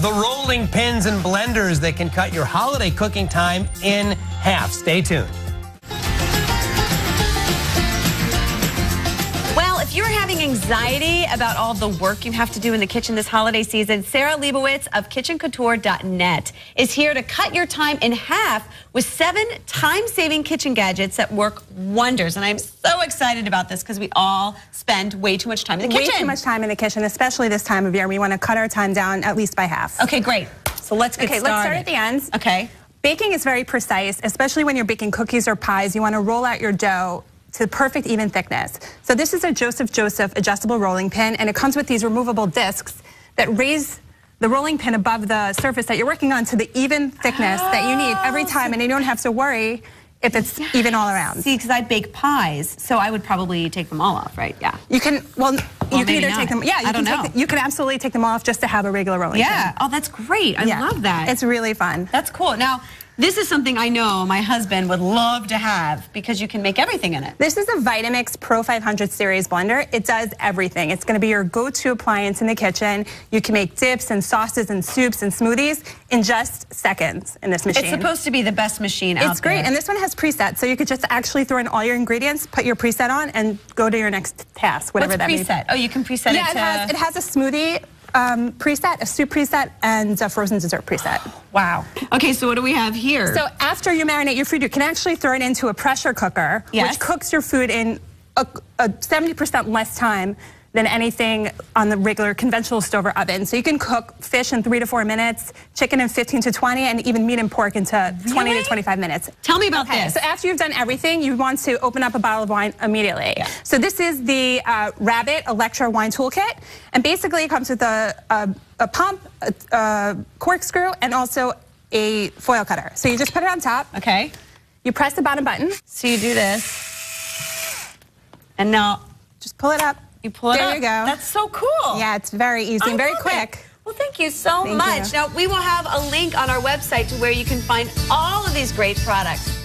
the rolling pins and blenders that can cut your holiday cooking time in half. Stay tuned. Anxiety about all the work you have to do in the kitchen this holiday season, Sara Leibowitz of kitchencouture.net is here to cut your time in half with seven time-saving kitchen gadgets that work wonders. And I'm so excited about this because we all spend way too much time in the kitchen. Way too much time in the kitchen, especially this time of year. We want to cut our time down at least by half. Okay, great. So let's get okay, started. Okay, let's start at the ends. Okay. Baking is very precise, especially when you're baking cookies or pies. You want to roll out your dough to perfect even thickness. So this is a Joseph Joseph adjustable rolling pin, and it comes with these removable discs that raise the rolling pin above the surface that you're working on to the even thickness oh. that you need every oh, time, and you don't have to worry if it's yes. even all around. See, because I bake pies, so I would probably take them all off, right? Yeah. You can, well, well you can either not. take them, yeah, you I can, know. The, you can absolutely take them off just to have a regular rolling yeah. pin. Oh, that's great. I yeah. love that. It's really fun. That's cool. Now, this is something I know my husband would love to have because you can make everything in it. This is a Vitamix Pro 500 series blender. It does everything. It's going to be your go-to appliance in the kitchen. You can make dips and sauces and soups and smoothies in just seconds in this machine. It's supposed to be the best machine it's out It's great. And this one has presets, so you could just actually throw in all your ingredients, put your preset on, and go to your next task, whatever What's that preset? Oh, you can preset yeah, it to... it has, it has a smoothie um, preset, a soup preset, and a frozen dessert preset. Wow. Okay, so what do we have here? So after you marinate your food, you can actually throw it into a pressure cooker, yes. which cooks your food in a 70% less time than anything on the regular conventional stove or oven. So you can cook fish in three to four minutes, chicken in 15 to 20, and even meat and pork into really? 20 to 25 minutes. Tell me about okay, this. So after you've done everything, you want to open up a bottle of wine immediately. Yeah. So this is the uh, Rabbit Electro Wine Toolkit, and basically it comes with a, a, a pump, a, a corkscrew, and also a foil cutter. So you just put it on top. Okay. You press the bottom button. So you do this. And now just pull it up. You pull it there up. you go. That's so cool. Yeah, it's very easy I and very quick. It. Well, thank you so thank much. You. Now, we will have a link on our website to where you can find all of these great products.